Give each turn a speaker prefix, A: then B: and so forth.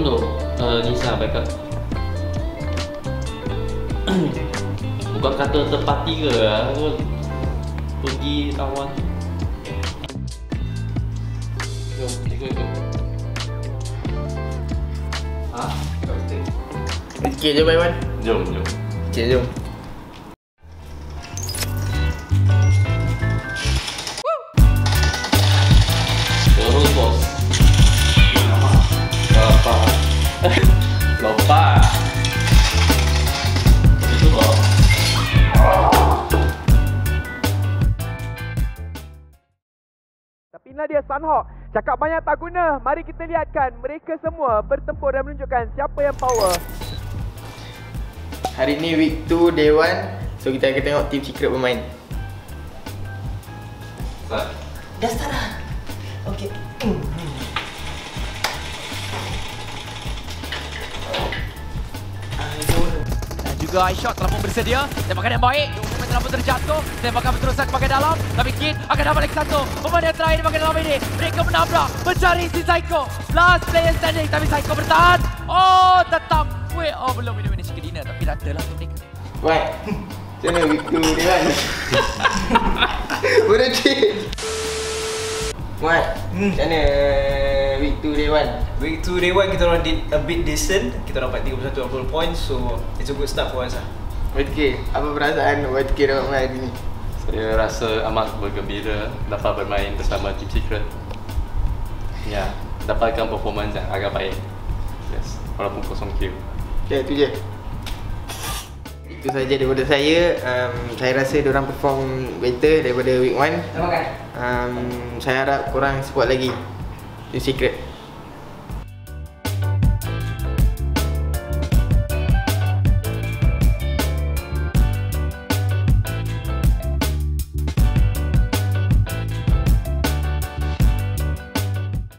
A: uh, Nisa backup. Bukan kata terpati ke aku Pergi kawan. Jom, ikut ikut. Ha?
B: Okay jom Iwan
A: Jom, jom.
B: Okay jom
A: Lompat Itu bos
C: Tapi inilah dia Sunhawk. Cakap banyak tak guna. Mari kita lihatkan mereka semua bertempur dan menunjukkan siapa yang power.
B: Hari ni week 2 day 1 So kita akan tengok Team Secret bermain
A: Start
B: Dah start dah Okay
D: juga iShot telah pun bersedia. Tembakan yang baik. Pemain telah pun terjatuh. Tembakan berterusan ke bahagian dalam. Tapi Kid akan dapat lagi satu. Pemain yang terakhir di bahagian dalam ini. Mereka menabrak. Mencari si Psycho. Last player standing. Tapi Psycho bertahan. Oh, tetap. Wait, oh belum ini Chicken Dinner. Tapi data lah untuk mereka.
B: Wan Macam mana 2 day 1 Bodoh cik Wan Macam mana 2 day 1
E: Week 2 day 1 kita orang did a bit decent. Kita dapat 31 points So it's a good start for us lah.
B: YTK Apa perasaan YTK dapat main hari ni?
A: Saya rasa amat bergembira dapat bermain bersama Team Secret. Ya, dapatkan performance yang agak baik. Yes, walaupun kosong kill.
B: Okay tu je. Itu saja daripada saya. Um, Saya rasa diorang perform better daripada week 1
E: Terima kasih.
B: Um, Saya harap korang support lagi The Secret.